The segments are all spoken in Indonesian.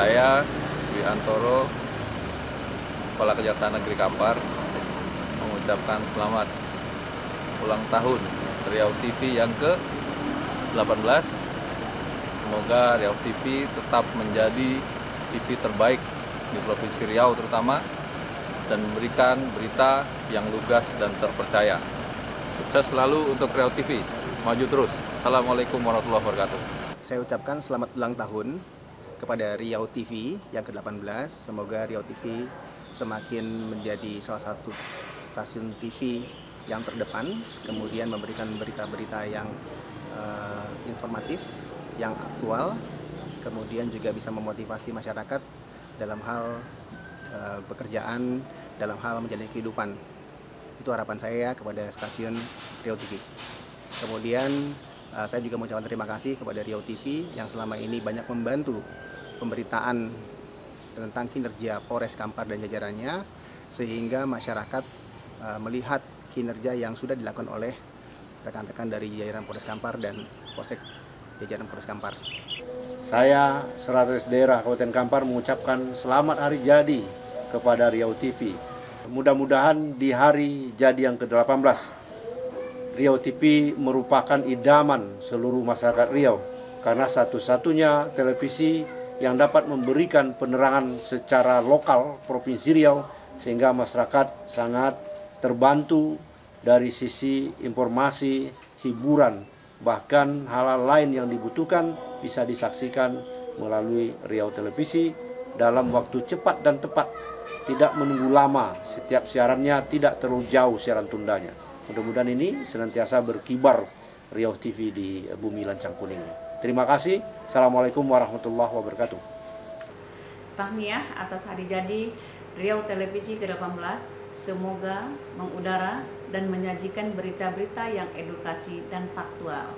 Saya Dwi Antoro, Kepala Kejaksaan Negeri Kampar, mengucapkan selamat ulang tahun Riau TV yang ke-18. Semoga Riau TV tetap menjadi TV terbaik di Provinsi Riau terutama dan memberikan berita yang lugas dan terpercaya. Sukses selalu untuk Riau TV. Maju terus. Assalamualaikum warahmatullahi wabarakatuh. Saya ucapkan selamat ulang tahun kepada Riau TV yang ke-18. Semoga Riau TV semakin menjadi salah satu stasiun TV yang terdepan, kemudian memberikan berita-berita yang uh, informatif, yang aktual, kemudian juga bisa memotivasi masyarakat dalam hal uh, pekerjaan, dalam hal menjalani kehidupan. Itu harapan saya kepada stasiun Riau TV. Kemudian uh, saya juga mengucapkan terima kasih kepada Riau TV yang selama ini banyak membantu pemberitaan tentang kinerja Polres Kampar dan jajarannya sehingga masyarakat uh, melihat kinerja yang sudah dilakukan oleh rekan-rekan dari jajaran Polres Kampar dan Polsek jajaran Polres Kampar. Saya Sekretaris Daerah Kabupaten Kampar mengucapkan selamat hari jadi kepada Riau TV. Mudah-mudahan di hari jadi yang ke-18 Riau TV merupakan idaman seluruh masyarakat Riau karena satu-satunya televisi yang dapat memberikan penerangan secara lokal Provinsi Riau sehingga masyarakat sangat terbantu dari sisi informasi, hiburan, bahkan hal-hal lain yang dibutuhkan bisa disaksikan melalui Riau Televisi dalam waktu cepat dan tepat, tidak menunggu lama, setiap siarannya tidak terlalu jauh siaran tundanya. Mudah-mudahan ini senantiasa berkibar Riau TV di bumi lancang kuning. Terima kasih. Assalamualaikum warahmatullahi wabarakatuh. Tahniah atas hari jadi Riau Televisi ke-18. Semoga mengudara dan menyajikan berita-berita yang edukasi dan faktual.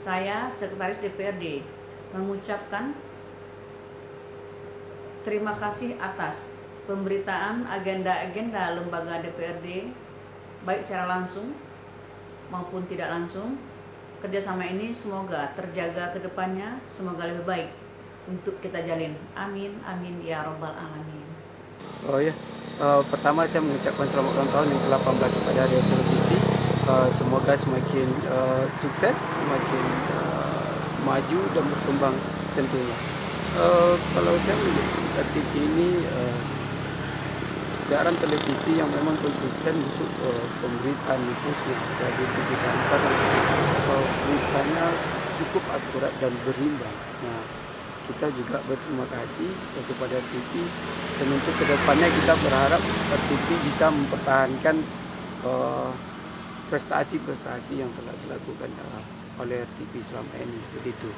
Saya, Sekretaris DPRD, mengucapkan terima kasih atas pemberitaan agenda-agenda lembaga DPRD, baik secara langsung maupun tidak langsung, kerjasama ini semoga terjaga ke depannya, semoga lebih baik untuk kita jalin. Amin, amin ya robbal alamin. Oh ya, uh, pertama saya mengucapkan selamat ulang tahun yang ke-18 kepada Radio Televisi. Uh, semoga semakin uh, sukses, semakin uh, maju dan berkembang tentunya. Uh, kalau saya melihat ini uh, siaran televisi yang memang konsisten untuk uh, pemberitaan khususnya dari TV kantor uh, beritanya cukup akurat dan berimbang. Nah, kita juga berterima kasih kepada TV dan untuk ke depannya kita berharap TV bisa mempertahankan prestasi-prestasi uh, yang telah dilakukan oleh TV selama ini begitu.